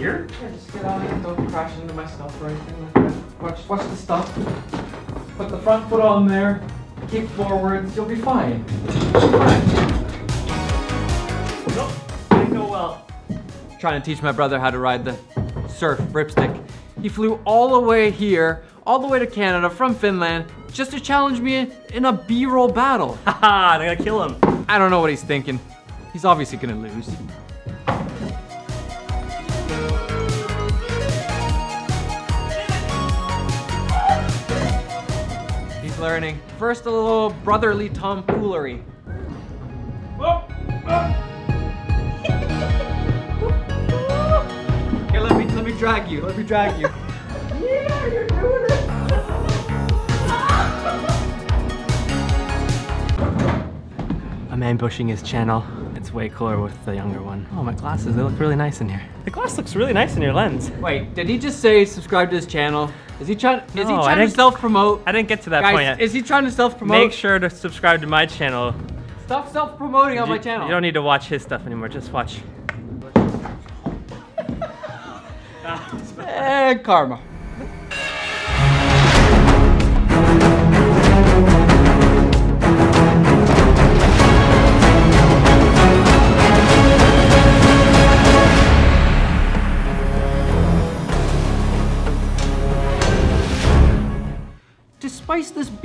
here? Yeah, just get on it. Don't crash into my stuff or anything like that. Watch, watch the stuff. Put the front foot on there. Kick forwards. You'll be fine. You'll be fine. Nope, didn't go well. Trying to teach my brother how to ride the surf RipStik. He flew all the way here, all the way to Canada from Finland, just to challenge me in a B-roll battle. Haha, I gotta kill him. I don't know what he's thinking. He's obviously gonna lose. Learning. First, a little brotherly tomfoolery. Here, let me let me drag you. Let me drag you. yeah, you're doing it. I'm ambushing his channel. It's way cooler with the younger one. Oh, my glasses, they look really nice in here. The glass looks really nice in your lens. Wait, did he just say subscribe to his channel? Is he trying? Is he No, I trying to didn't- self-promote? I didn't get to that point yet. is he trying to self-promote? Make sure to subscribe to my channel. Stop self-promoting on you, my channel. You don't need to watch his stuff anymore, just watch. And eh, karma.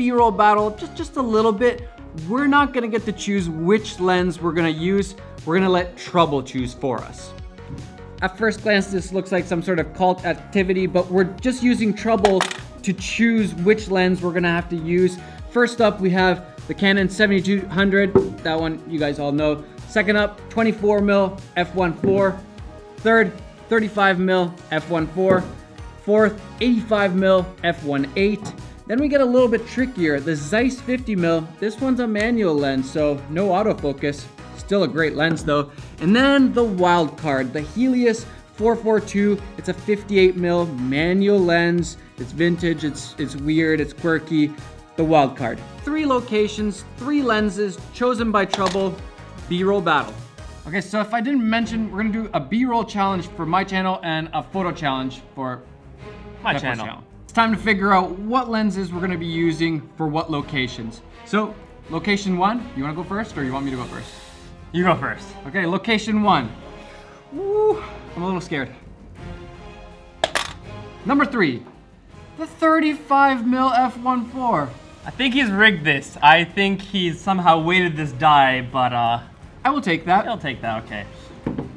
B-roll battle just, just a little bit, we're not gonna get to choose which lens we're gonna use. We're gonna let Trouble choose for us. At first glance, this looks like some sort of cult activity, but we're just using Trouble to choose which lens we're gonna have to use. First up, we have the Canon 7200. That one you guys all know. Second up, 24 mil f1.4. Third, 35 mil f1.4. Fourth, 85 mil f1.8. Then we get a little bit trickier. The Zeiss 50mm, this one's a manual lens, so no autofocus. Still a great lens though. And then the wild card, the Helios 442. It's a 58mm manual lens. It's vintage, it's, it's weird, it's quirky. The wild card. Three locations, three lenses, chosen by Trouble, B-roll battle. Okay, so if I didn't mention, we're gonna do a B-roll challenge for my channel and a photo challenge for My Teppo's channel. Time to figure out what lenses we're gonna be using for what locations. So, location one, you wanna go first or you want me to go first? You go first. Okay, location one. Woo, I'm a little scared. Number three, the 35 mil f1.4. I think he's rigged this. I think he's somehow weighted this die, but uh, I will take that. I'll take that, okay.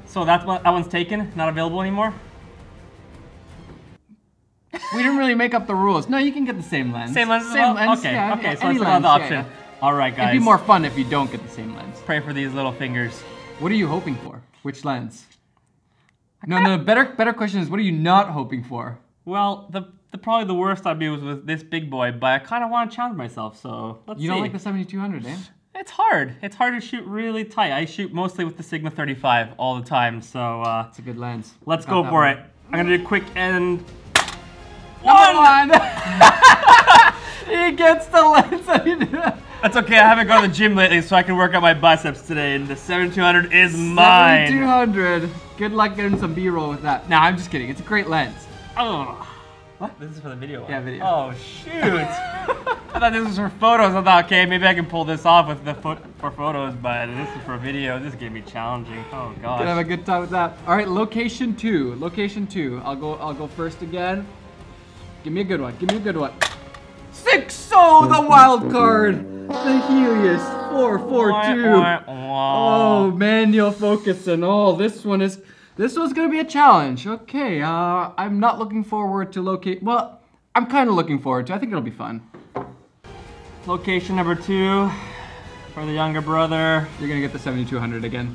So that's what, that one's taken, not available anymore? We didn't really make up the rules. No, you can get the same lens. Same lens Same well? lens, Okay, yeah, okay, yeah, so lens, another option. yeah. All right, guys. It'd be more fun if you don't get the same lens. Pray for these little fingers. What are you hoping for? Which lens? No, no, better better question is what are you not hoping for? Well, the, the probably the worst I'd be was with this big boy, but I kind of want to challenge myself, so let's You don't like the 7200, eh? It's hard. It's hard to shoot really tight. I shoot mostly with the Sigma 35 all the time, so uh, It's a good lens. let's Got go for one. it. I'm gonna do a quick and Number one! he gets the lens. That's okay. I haven't gone to the gym lately, so I can work out my biceps today. And the 7200 is mine. 7200. Good luck getting some B-roll with that. Nah, I'm just kidding. It's a great lens. Oh. What? This is for the video. one. Yeah, video. Oh shoot! I thought this was for photos. I thought, okay, maybe I can pull this off with the foot for photos, but this is for video. This is gonna be challenging. Oh gosh. Gonna have a good time with that. All right, location two. Location two. I'll go. I'll go first again. Give me a good one. Give me a good one. Six. Oh, the wild card. The Helios four four two. Wah, wah, Oh, wah. manual focusing. Oh, this one is. This one's gonna be a challenge. Okay. Uh, I'm not looking forward to locate. Well, I'm kind of looking forward to. I think it'll be fun. Location number two for the younger brother. You're gonna get the 7200 again.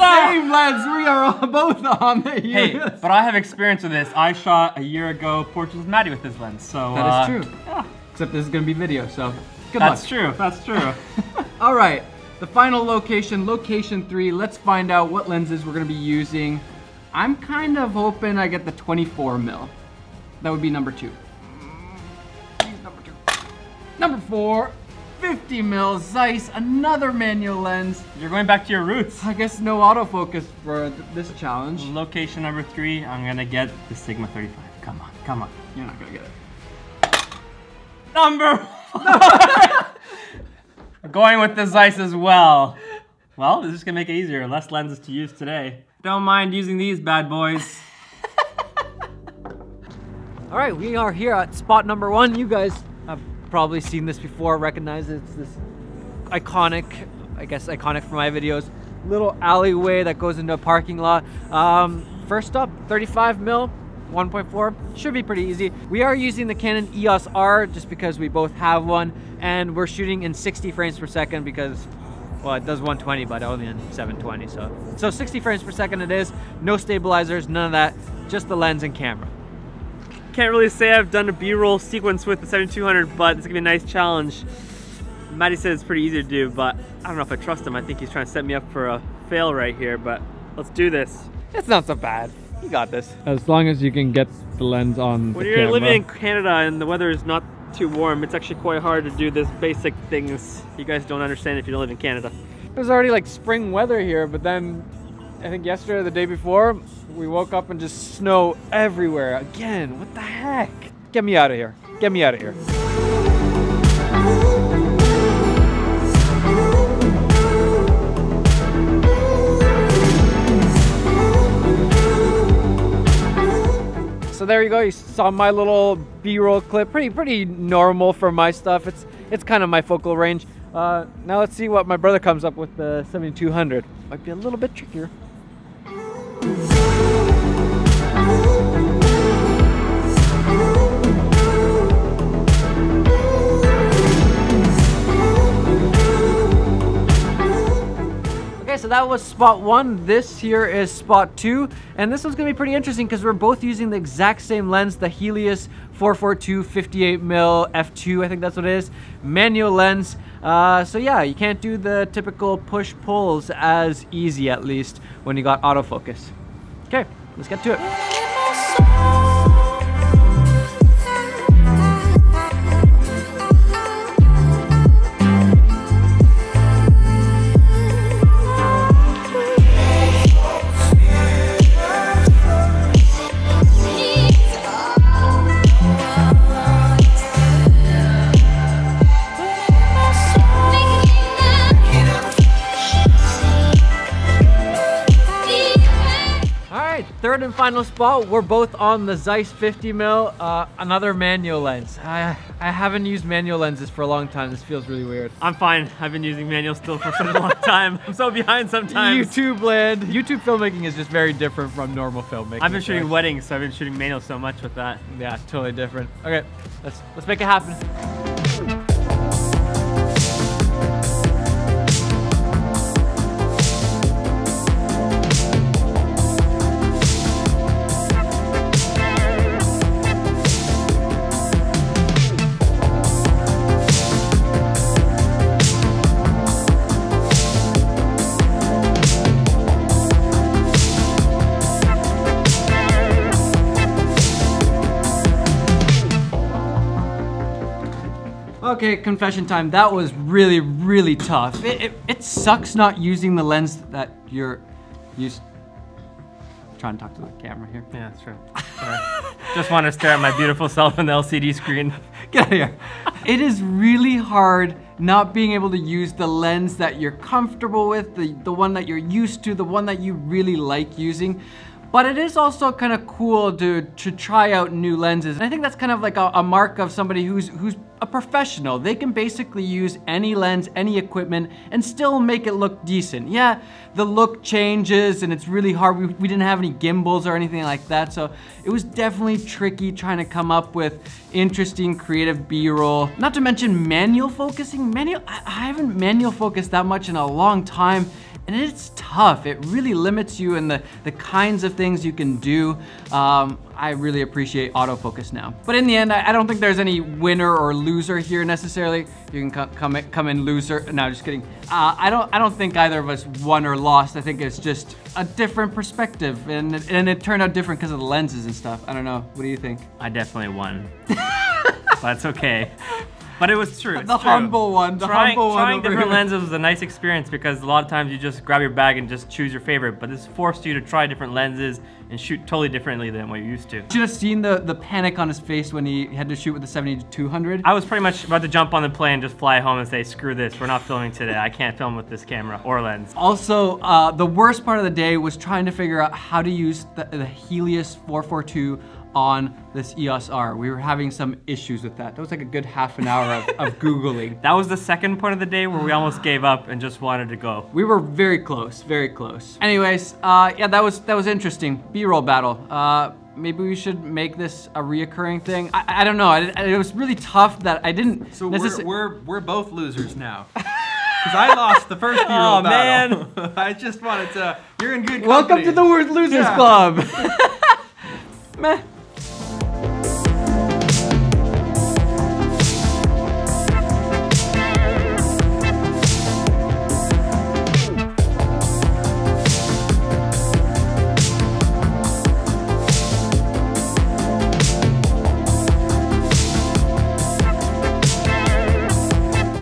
Ah! Same lens. We are both on the Hey, but I have experience with this. I shot a year ago Portraits of Matti with this lens, so That uh, is true. Yeah, Except this is gonna be video, so good luck. that's luck. true. That's true. All right, the final location, location three. Let's find out what lenses we're gonna be using. I'm kind of hoping I get the 24 mil. That would be number two. Number two. Number four, 50 mil Zeiss, another manual lens. You're going back to your roots. I guess no autofocus for th this challenge. Location number three, I'm gonna get the Sigma 35. Come on, come on. You're not gonna get it. Number Going with the Zeiss as well. Well, this is gonna make it easier. Less lenses to use today. Don't mind using these bad boys. All right, we are here at spot number one. You guys probably seen this before, recognize it. It's this iconic, I guess iconic for my videos, little alleyway that goes into a parking lot. Um, first up, 35 mil, 1.4, should be pretty easy. We are using the Canon EOS R just because we both have one and we're shooting in 60 frames per second because well, it does 120, but only in 720. So, so 60 frames per second it is. No stabilizers, none of that. Just the lens and camera. Can't really say I've done a B-roll sequence with the 7200, but it's gonna be a nice challenge. Matti said it's pretty easy to do, but I don't know if I trust him. I think he's trying to set me up for a fail right here, but let's do this. It's not so bad. You got this. As long as you can get the lens on When you're camera. living in Canada and the weather is not too warm, it's actually quite hard to do this basic things you guys don't understand if you don't live in Canada. It was already like spring weather here, but then I think yesterday or the day before, we woke up and just snow everywhere again. What the heck? Get me out of here. Get me out of here. So there you go. You saw my little B-roll clip. Pretty, pretty normal for my stuff. It's, it's kind of my focal range. Uh, now let's see what my brother comes up with the 7200. Might be a little bit trickier. Okay, so that was spot one. This here is spot two. And this one's gonna be pretty interesting because we're both using the exact same lens, the Helios 442 58mm f2, I think that's what it is, manual lens. Uh, so yeah, you can't do the typical push pulls as easy at least when you got autofocus. Okay, let's get to it. Third and final spot. We're both on the Zeiss 50mm, uh, another manual lens. I, I haven't used manual lenses for a long time. This feels really weird. I'm fine. I've been using manual still for such a long time. I'm so behind sometimes. YouTube land. YouTube filmmaking is just very different from normal filmmaking. I've been shooting correct? weddings, so I've been shooting manual so much with that. Yeah, totally different. Okay, let's let's make it happen. Okay, confession time. That was really, really tough. It, it, it sucks not using the lens that you're used. Trying to talk to the camera here. Yeah, that's true. Just want to stare at my beautiful self on the LCD screen. Get out of here. It is really hard not being able to use the lens that you're comfortable with, the, the one that you're used to, the one that you really like using. But it is also kind of cool to, to try out new lenses. And I think that's kind of like a, a mark of somebody who's, who's a professional. They can basically use any lens, any equipment, and still make it look decent. Yeah, the look changes and it's really hard. We, we didn't have any gimbals or anything like that. So it was definitely tricky trying to come up with interesting creative B-roll. Not to mention manual focusing. Manual, I, I haven't manual focused that much in a long time and it's tough. It really limits you in the, the kinds of things you can do. Um, I really appreciate autofocus now. But in the end, I, I don't think there's any winner or loser here necessarily. You can co come, in, come in loser. No, just kidding. Uh, I don't I don't think either of us won or lost. I think it's just a different perspective, and it, and it turned out different because of the lenses and stuff. I don't know. What do you think? I definitely won. but it's okay. But it was true. The true. humble one. The trying humble one. trying different here. lenses was a nice experience because a lot of times you just grab your bag and just choose your favorite. But this forced you to try different lenses and shoot totally differently than what you're used to. Should have seen the, the panic on his face when he had to shoot with the 70 to 200. I was pretty much about to jump on the plane, just fly home and say, screw this, we're not filming today. I can't film with this camera or lens. Also, uh, the worst part of the day was trying to figure out how to use the, the Helios 442 on this EOS R. We were having some issues with that. That was like a good half an hour of, of Googling. That was the second point of the day where we almost gave up and just wanted to go. We were very close, very close. Anyways, uh, yeah, that was that was interesting. B-roll battle. Uh, maybe we should make this a reoccurring thing. I, I don't know. I, I- it was really tough that I didn't. So we're, we're we're both losers now. Because I lost the first B-roll Aw, battle. Man. I just wanted to. You're in good company. Welcome to the Word Losers Yeah. Club. Meh.